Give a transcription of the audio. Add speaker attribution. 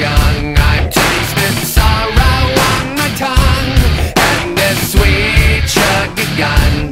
Speaker 1: young I'm tasting sorrow on my tongue And sweet sugar gun